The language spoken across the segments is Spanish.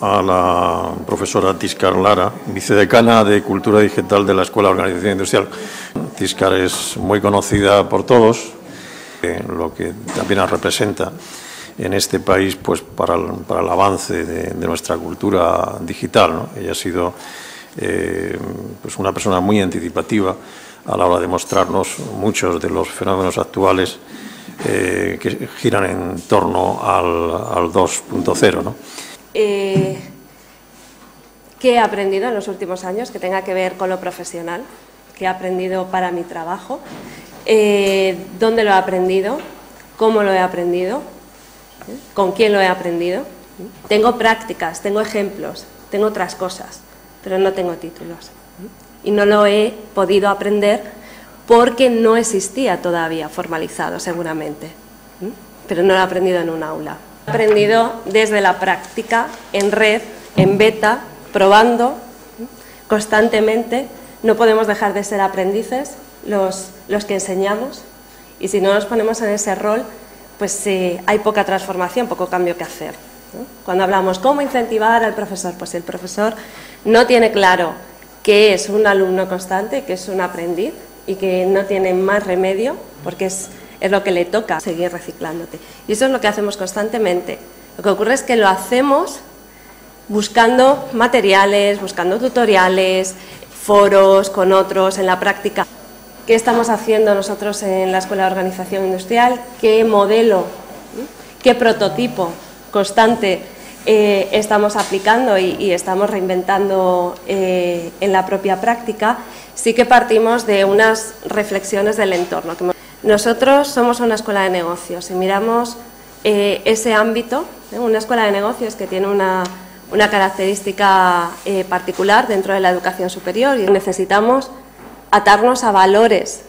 a la profesora Tiscar Lara, vicedecana de Cultura Digital de la Escuela de Organización Industrial. Tiscar es muy conocida por todos, lo que también representa en este país pues, para, el, avance de, nuestra cultura digital. Ella ha sido eh, pues una persona muy anticipativa a la hora de mostrarnos muchos de los fenómenos actuales eh, que giran en torno al, al 2.0. ¿no? Eh, ¿Qué he aprendido en los últimos años que tenga que ver con lo profesional? ¿Qué he aprendido para mi trabajo? Eh, ¿Dónde lo he aprendido? ¿Cómo lo he aprendido? ¿Con quién lo he aprendido? Tengo prácticas, tengo ejemplos, tengo otras cosas, pero no tengo títulos. Y no lo he podido aprender porque no existía todavía formalizado, seguramente. Pero no lo he aprendido en un aula aprendido desde la práctica, en red, en beta, probando constantemente. No podemos dejar de ser aprendices los, los que enseñamos y si no nos ponemos en ese rol, pues eh, hay poca transformación, poco cambio que hacer. Cuando hablamos cómo incentivar al profesor, pues el profesor no tiene claro que es un alumno constante, que es un aprendiz y que no tiene más remedio, porque es es lo que le toca seguir reciclándote. Y eso es lo que hacemos constantemente. Lo que ocurre es que lo hacemos buscando materiales, buscando tutoriales, foros con otros en la práctica. ¿Qué estamos haciendo nosotros en la Escuela de Organización Industrial? ¿Qué modelo, qué prototipo constante eh, estamos aplicando y, estamos reinventando eh, en la propia práctica? Sí que partimos de unas reflexiones del entorno. Nosotros somos una escuela de negocios y miramos eh, ese ámbito, ¿eh? una escuela de negocios que tiene una, característica eh, particular dentro de la educación superior y necesitamos atarnos a valores,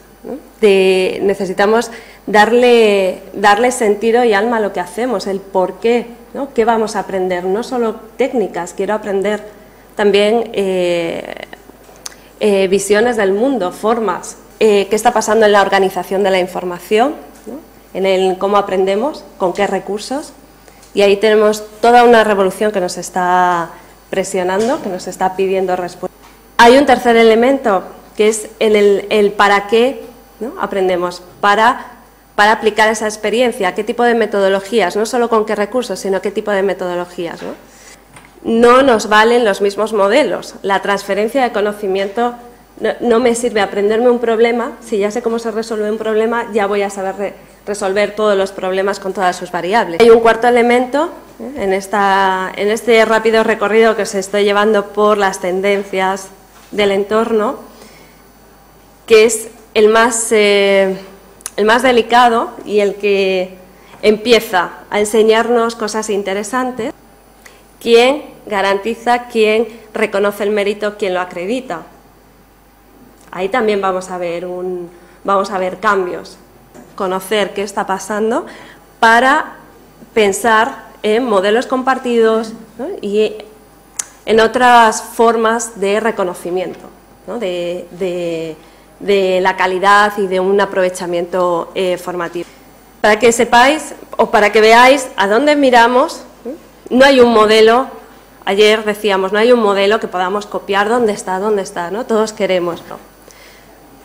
necesitamos darle, darle sentido y alma a lo que hacemos, el por qué, ¿no? qué vamos a aprender, no solo técnicas, quiero aprender también visiones del mundo, formas, eh, qué está pasando en la organización de la información, en el cómo aprendemos, con qué recursos. Y ahí tenemos toda una revolución que nos está presionando, que nos está pidiendo respuesta. Hay un tercer elemento, que es el, para qué aprendemos, para, para aplicar esa experiencia, qué tipo de metodologías, no solo con qué recursos, sino qué tipo de metodologías. no nos valen los mismos modelos. La transferencia de conocimiento no, me sirve aprenderme un problema, si ya sé cómo se resuelve un problema, ya voy a saber resolver todos los problemas con todas sus variables. Hay un cuarto elemento ¿eh? en, este rápido recorrido que se estoy llevando por las tendencias del entorno, que es el más, eh, el más delicado y el que empieza a enseñarnos cosas interesantes. ¿Quién garantiza, quién reconoce el mérito, quién lo acredita? Ahí también vamos a ver, un, vamos a ver cambios, conocer qué está pasando para pensar en modelos compartidos y en otras formas de reconocimiento de, la calidad y de un aprovechamiento eh, formativo. Para que sepáis o para que veáis a dónde miramos, no hay un modelo, ayer decíamos, no hay un modelo que podamos copiar dónde está, dónde está, todos queremos.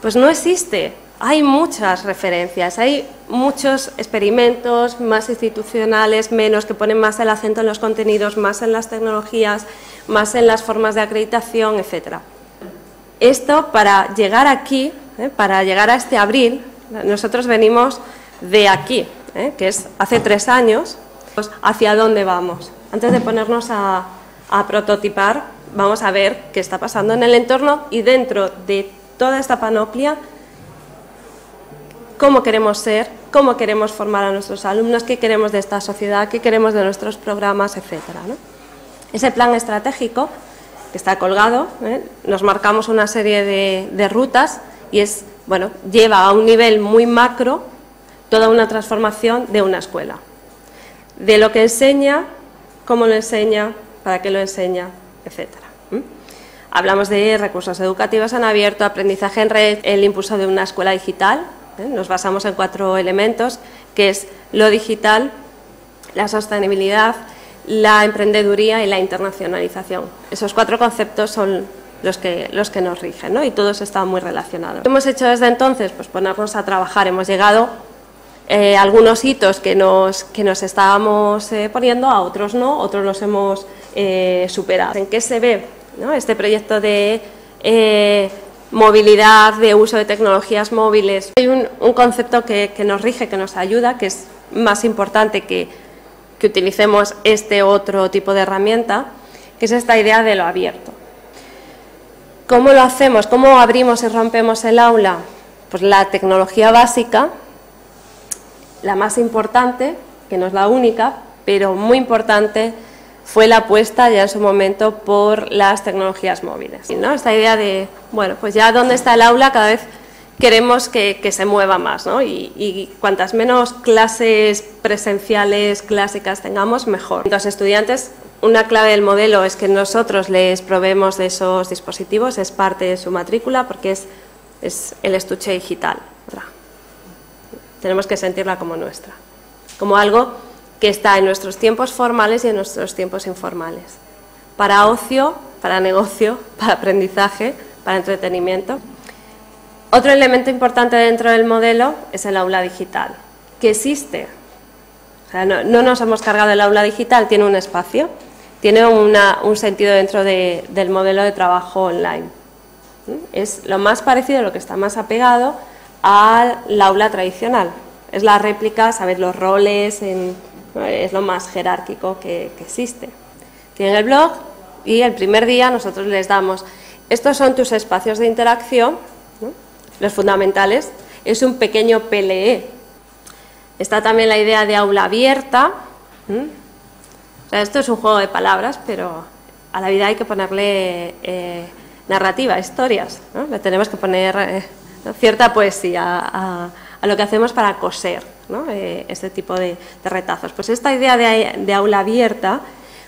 Pues no existe. Hay muchas referencias, hay muchos experimentos más institucionales, menos, que ponen más el acento en los contenidos, más en las tecnologías, más en las formas de acreditación, etc. Esto para llegar aquí, ¿eh? para llegar a este abril, nosotros venimos de aquí, ¿eh? que es hace tres años, pues, hacia dónde vamos. Antes de ponernos a, a prototipar, vamos a ver qué está pasando en el entorno y dentro de toda esta panoplia, cómo queremos ser, cómo queremos formar a nuestros alumnos, qué queremos de esta sociedad, qué queremos de nuestros programas, etc. Ese plan estratégico que está colgado, ¿eh? nos marcamos una serie de, rutas y es, bueno, lleva a un nivel muy macro toda una transformación de una escuela. De lo que enseña, cómo lo enseña, para qué lo enseña, etcétera. Hablamos de recursos educativos en abierto, aprendizaje en red, el impulso de una escuela digital. ¿eh? Nos basamos en cuatro elementos, que es lo digital, la sostenibilidad, la emprendeduría y la internacionalización. Esos cuatro conceptos son los que, los que nos rigen, y todos están muy relacionados. ¿Qué hemos hecho desde entonces? Pues ponernos a trabajar. Hemos llegado eh, algunos hitos que nos, que nos estábamos eh, poniendo, a otros no, otros los hemos eh, superado. ¿En qué se ve este proyecto de movilidad, de uso de tecnologías móviles? Hay un, concepto que, nos rige, que nos ayuda, que es más importante que utilicemos este otro tipo de herramienta, que es esta idea de lo abierto. ¿Cómo lo hacemos? ¿Cómo abrimos y rompemos el aula? Pues la tecnología básica, la más importante, que no es la única, pero muy importante, fue la apuesta ya en su momento por las tecnologías móviles. ¿no? Esta idea de, bueno, pues ya dónde está el aula, cada vez queremos que, se mueva más, ¿no? y, y, cuantas menos clases presenciales clásicas tengamos, mejor. Los estudiantes, una clave del modelo es que nosotros les proveemos de esos dispositivos, es parte de su matrícula porque es, es el estuche digital tenemos que sentirla como nuestra, como algo que está en nuestros tiempos formales y en nuestros tiempos informales, para ocio, para negocio, para aprendizaje, para entretenimiento. Otro elemento importante dentro del modelo es el aula digital, que existe. no, nos hemos cargado el aula digital, tiene un espacio, tiene un sentido dentro del modelo de trabajo online. Es lo más parecido, lo que está más apegado al aula tradicional. Es la réplica, sabes, los roles, es lo más jerárquico que, existe. Tienen el blog y el primer día nosotros les damos, estos son tus espacios de interacción, los fundamentales, es un pequeño PLE. Está también la idea de aula abierta. esto es un juego de palabras, pero a la vida hay que ponerle eh, narrativa, historias. Tenemos que poner eh, cierta poesía a, lo que hacemos para coser eh, este tipo de, retazos. Pues esta idea de, aula abierta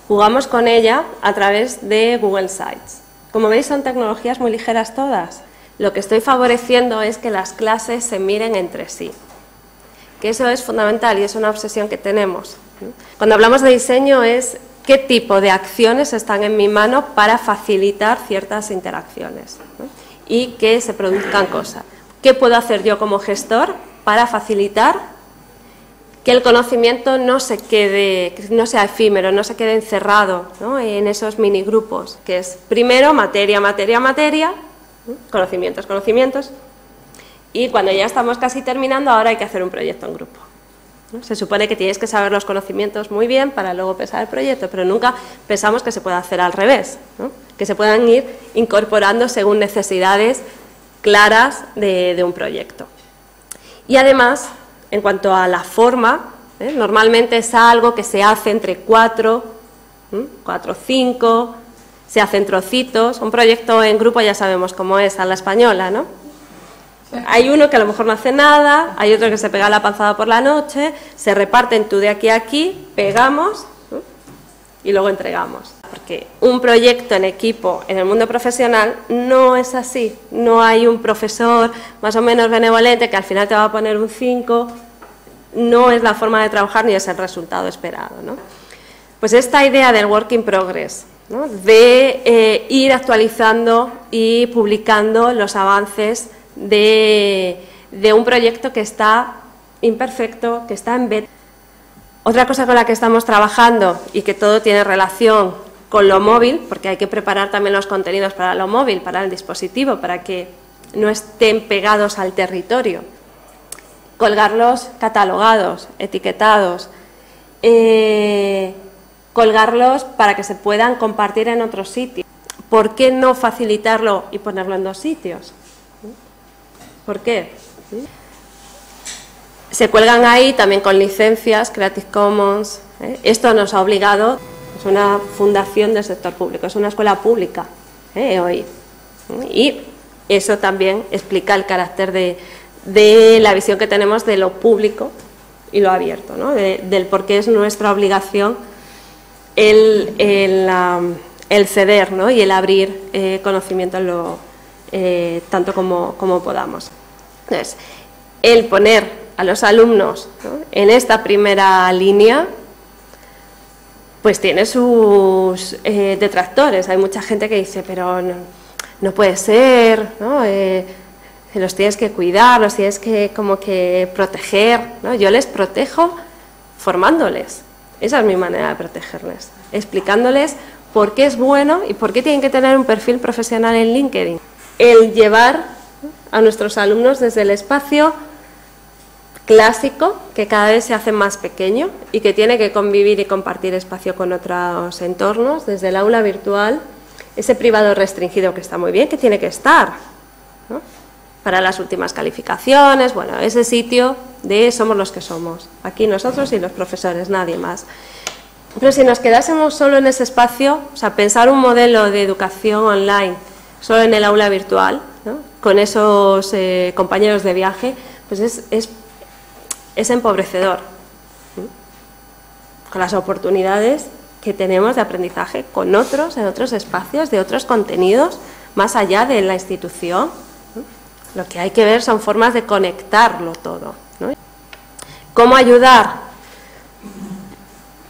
jugamos con ella a través de Google Sites. Como veis son tecnologías muy ligeras todas. Lo que estoy favoreciendo es que las clases se miren entre sí, que eso es fundamental y es una obsesión que tenemos. Cuando hablamos de diseño es qué tipo de acciones están en mi mano para facilitar ciertas interacciones y que se produzcan cosas. ¿Qué puedo hacer yo como gestor para facilitar que el conocimiento no se quede, no sea efímero, no se quede encerrado en esos minigrupos, que es primero materia, materia, materia, conocimientos, conocimientos, y cuando ya estamos casi terminando, ahora hay que hacer un proyecto en grupo. Se supone que tienes que saber los conocimientos muy bien para luego pensar el proyecto, pero nunca pensamos que se pueda hacer al revés, que se puedan ir incorporando según necesidades claras de, un proyecto. Y además, en cuanto a la forma, ¿eh? normalmente es algo que se hace entre cuatro, cuatro o cinco, se hace en trocitos. Un proyecto en grupo ya sabemos cómo es, a la española, ¿no? Hay uno que a lo mejor no hace nada, hay otro que se pega la panzada por la noche, se reparten tú de aquí a aquí, pegamos y luego entregamos. Porque un proyecto en equipo en el mundo profesional no es así. No hay un profesor más o menos benevolente que al final te va a poner un 5. No es la forma de trabajar ni es el resultado esperado. Pues esta idea del work in progress, de eh, ir actualizando y publicando los avances de, de un proyecto que está imperfecto, que está en beta. Otra cosa con la que estamos trabajando y que todo tiene relación con lo móvil, porque hay que preparar también los contenidos para lo móvil, para el dispositivo, para que no estén pegados al territorio. Colgarlos catalogados, etiquetados, eh, colgarlos para que se puedan compartir en otros sitios. ¿Por qué no facilitarlo y ponerlo en dos sitios? ¿Por qué? Se cuelgan ahí también con licencias, Creative Commons. ¿eh? Esto nos ha obligado es una fundación del sector público, es una escuela pública ¿eh? hoy. Y eso también explica el carácter de, la visión que tenemos de lo público y lo abierto, ¿no? del por qué es nuestra obligación el, ceder ¿no? y el abrir eh, conocimiento eh, tanto como, como, podamos. Entonces, el poner a los alumnos en esta primera línea pues tiene sus eh, detractores. Hay mucha gente que dice, pero no, puede ser, ¿no? Eh, los tienes que cuidar, los tienes que como que proteger. ¿no? Yo les protejo formándoles. Esa es mi manera de protegerles, explicándoles por qué es bueno y por qué tienen que tener un perfil profesional en LinkedIn. El llevar a nuestros alumnos desde el espacio clásico, que cada vez se hace más pequeño y que tiene que convivir y compartir espacio con otros entornos, desde el aula virtual, ese privado restringido que está muy bien, que tiene que estar, para las últimas calificaciones, bueno, ese sitio de somos los que somos, aquí nosotros y los profesores, nadie más. Pero si nos quedásemos solo en ese espacio, o sea, pensar un modelo de educación online solo en el aula virtual, con esos eh, compañeros de viaje, pues es, es es empobrecedor con las oportunidades que tenemos de aprendizaje con otros, en otros espacios, de otros contenidos, más allá de la institución. Lo que hay que ver son formas de conectarlo todo. ¿Cómo ayudar?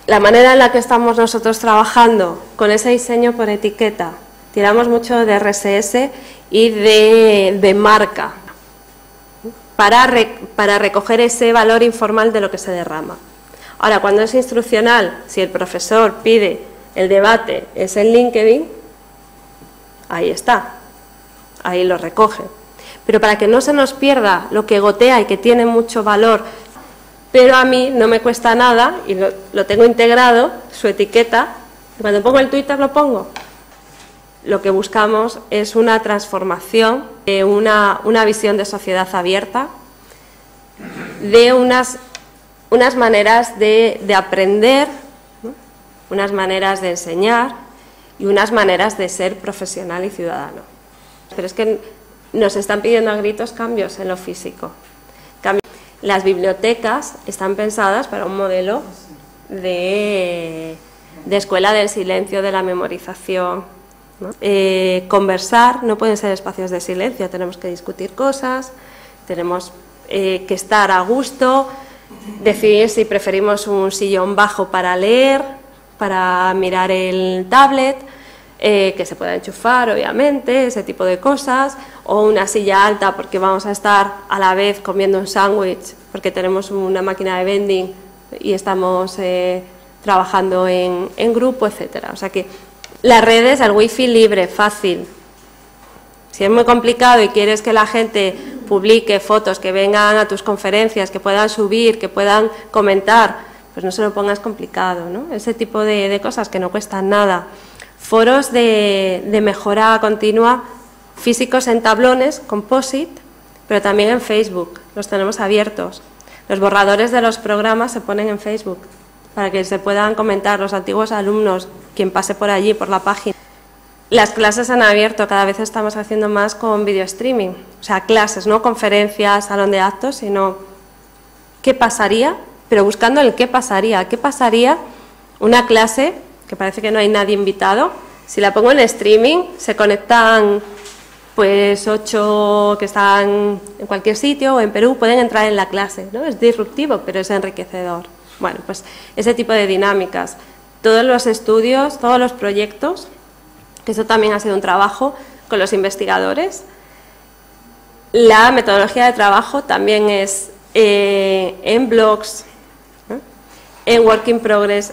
La manera en la que estamos nosotros trabajando con ese diseño por etiqueta, tiramos mucho de RSS y de, de marca, para, para recoger ese valor informal de lo que se derrama. Ahora, cuando es instruccional, si el profesor pide el debate, es en LinkedIn, ahí está, ahí lo recoge. Pero para que no se nos pierda lo que gotea y que tiene mucho valor, pero a mí no me cuesta nada y lo, lo tengo integrado, su etiqueta, cuando pongo el Twitter lo pongo, lo que buscamos es una transformación, una, una visión de sociedad abierta, de unas, unas maneras de, aprender, unas maneras de enseñar y unas maneras de ser profesional y ciudadano. Pero es que nos están pidiendo a gritos cambios en lo físico. Las bibliotecas están pensadas para un modelo de, de escuela del silencio, de la memorización, eh, conversar no pueden ser espacios de silencio, tenemos que discutir cosas, tenemos eh, que estar a gusto, decidir si preferimos un sillón bajo para leer, para mirar el tablet, eh, que se pueda enchufar, obviamente, ese tipo de cosas, o una silla alta porque vamos a estar a la vez comiendo un sándwich, porque tenemos una máquina de vending y estamos trabajando en, en grupo, etcétera. O sea que las redes, el wifi libre, fácil. Si es muy complicado y quieres que la gente publique fotos, que vengan a tus conferencias, que puedan subir, que puedan comentar, pues no se lo pongas complicado, ¿no? Ese tipo de, cosas que no cuestan nada. Foros de, de mejora continua físicos en tablones, composite, pero también en Facebook, los tenemos abiertos. Los borradores de los programas se ponen en Facebook para que se puedan comentar los antiguos alumnos, quien pase por allí, por la página. Las clases han abierto, cada vez estamos haciendo más con video streaming, o sea, clases, no conferencias, salón de actos, sino qué pasaría, pero buscando el qué pasaría, qué pasaría una clase, que parece que no hay nadie invitado, si la pongo en streaming, se conectan pues ocho que están en cualquier sitio o en Perú pueden entrar en la clase, ¿no? Es disruptivo, pero es enriquecedor. Bueno, pues ese tipo de dinámicas. Todos los estudios, todos los proyectos, eso también ha sido un trabajo con los investigadores. La metodología de trabajo también es eh, en blogs, en work in progress.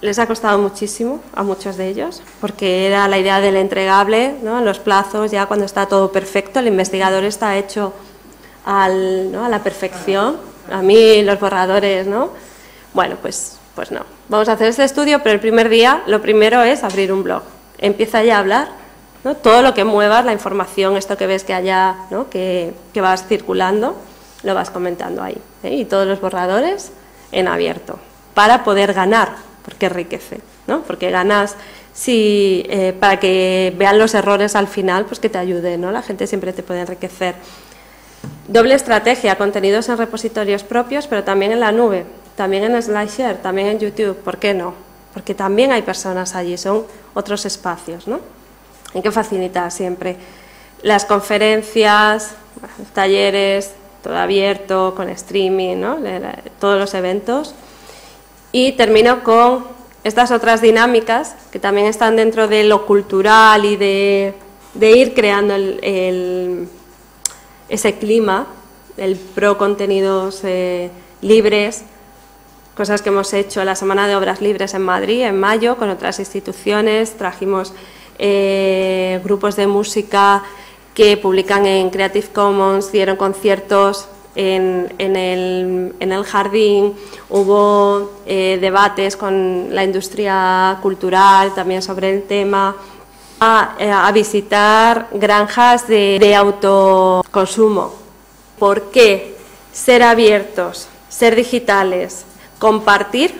Les ha costado muchísimo a muchos de ellos, porque era la idea del entregable, los plazos, ya cuando está todo perfecto, el investigador está hecho a la perfección a mí los borradores, ¿no? Bueno, pues, pues no. Vamos a hacer este estudio, pero el primer día lo primero es abrir un blog. Empieza ya a hablar, ¿no? Todo lo que muevas, la información, esto que ves que haya, ¿no? que, que vas circulando, lo vas comentando ahí. ¿eh? Y todos los borradores en abierto, para poder ganar, porque enriquece, ¿no? Porque ganas si, eh, para que vean los errores al final, pues que te ayude, ¿no? La gente siempre te puede enriquecer. Doble estrategia, contenidos en repositorios propios, pero también en la nube, también en SlideShare, también en YouTube, ¿por qué no? Porque también hay personas allí, son otros espacios, ¿no? Hay que facilitar siempre las conferencias, talleres, todo abierto, con streaming, ¿no? todos los eventos. Y termino con estas otras dinámicas que también están dentro de lo cultural y de, ir creando ese clima, el pro contenidos eh, libres, cosas que hemos hecho la Semana de Obras Libres en Madrid en mayo con otras instituciones, trajimos eh, grupos de música que publican en Creative Commons, dieron conciertos en, el, jardín, hubo eh, debates con la industria cultural también sobre el tema, a, eh, visitar granjas de, autoconsumo. ¿Por qué ser abiertos, ser digitales, compartir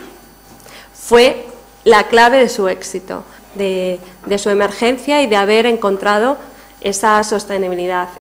fue la clave de su éxito, de su emergencia y de haber encontrado esa sostenibilidad.